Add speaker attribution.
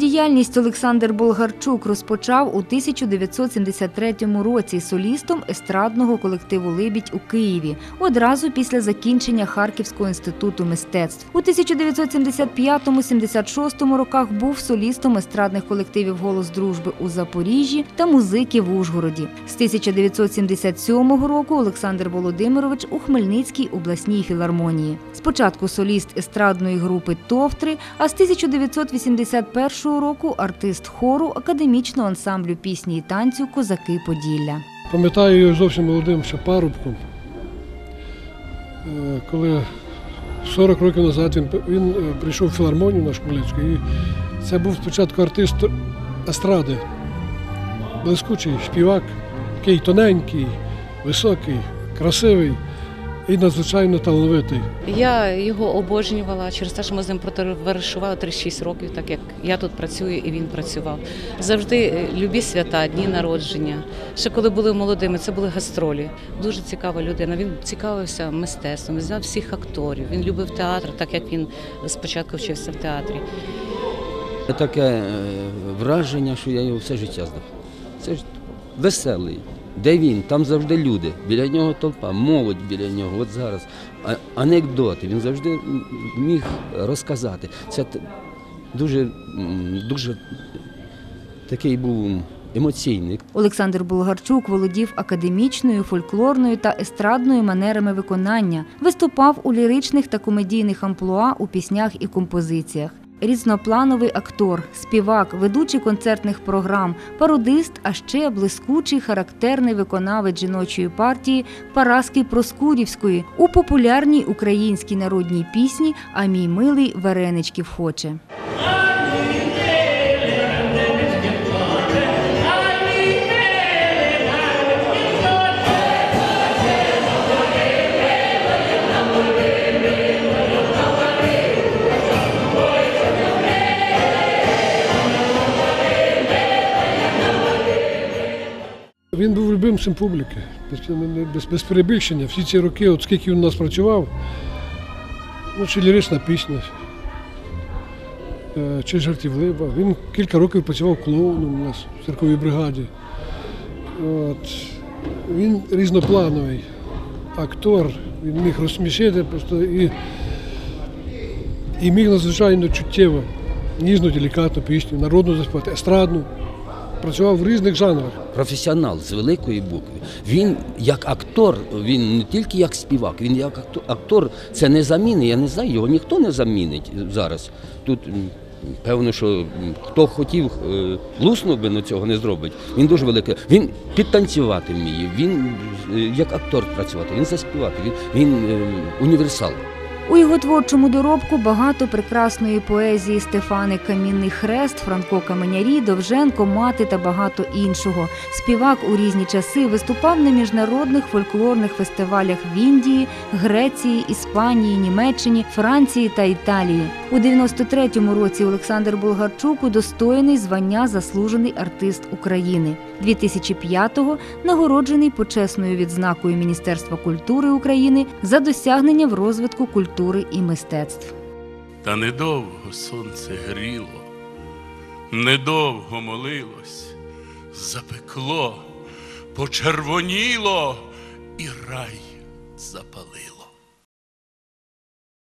Speaker 1: діяльність Олександр Болгарчук розпочав у 1973 році солістом естрадного колективу Либідь у Києві одразу після закінчення Харківського інституту мистецтв. У 1975-76 роках був солістом естрадних колективів Голос дружби у Запоріжжі та музики в Ужгороді. З 1977 року Олександр Володимирович у Хмельницькій обласній філармонії. Спочатку соліст естрадної групи Товтри, а з 1981 року артист хору академічного ансамблю пісні і танцю Козаки Поділля.
Speaker 2: Пам'ятаю його зовсім молодим ще парубком. Е, Коли 40 років назад він, він е, прийшов в філармонію наш Хмельницьку, і це був спочатку артист естради, блискучий співак, такий тоненький, високий, красивий і надзвичайно талановитий.
Speaker 3: Я його обожнювала через те, що ми з ним протоваришували 36 років, так як я тут працюю і він працював. Завжди е, любі свята, дні народження. Ще коли були молодими, це були гастролі. Дуже цікава людина. Він цікавився мистецтвом, він знав всіх акторів. Він любив театр, так як він спочатку вчився в театрі.
Speaker 4: Таке е, враження, що я його все життя знав. Це ж веселий. Де він? Там завжди люди. Біля нього толпа, молодь біля нього. От зараз. Анекдоти. Він завжди міг розказати. Це дуже, дуже такий був емоційний.
Speaker 1: Олександр Болгарчук володів академічною, фольклорною та естрадною манерами виконання, виступав у ліричних та комедійних амплуа у піснях і композиціях. Різноплановий актор, співак, ведучий концертних програм, пародист, а ще блискучий характерний виконавець жіночої партії Параски Проскурівської у популярній українській народній пісні А мій милий вареничків хоче.
Speaker 2: Він був любимцем публіки, без, без, перебільшення. Всі ці роки, от скільки він у нас працював, ну, чи лірична пісня, е, чи жартівлива. Він кілька років працював клоуном у нас в церковій бригаді. От. Він різноплановий актор, він міг розсмішити просто і, і міг надзвичайно чуттєво, ніжну, делікатну пісню, народну заспівати, естрадну. Працював в різних жанрах.
Speaker 4: професіонал з великої букви. Він як актор, він не тільки як співак, він як актор, це не заміни. Я не знаю, його ніхто не замінить зараз. Тут певно, що хто хотів, е, луснув би, але цього не зробить. Він дуже великий. Він підтанцювати вміє, він е, як актор працювати, він заспівати, він, він е, універсал.
Speaker 1: У його творчому доробку багато прекрасної поезії Стефани Камінний Хрест, Франко Каменярі, Довженко, Мати та багато іншого. Співак у різні часи виступав на міжнародних фольклорних фестивалях в Індії, Греції, Іспанії, Німеччині, Франції та Італії. У 93-му році Олександр Болгарчук удостоєний звання Заслужений артист України. 2005-го нагороджений почесною відзнакою Міністерства культури України за досягнення в розвитку культури і мистецтв.
Speaker 5: Та недовго сонце гріло, недовго молилось, запекло, почервоніло і рай запалило.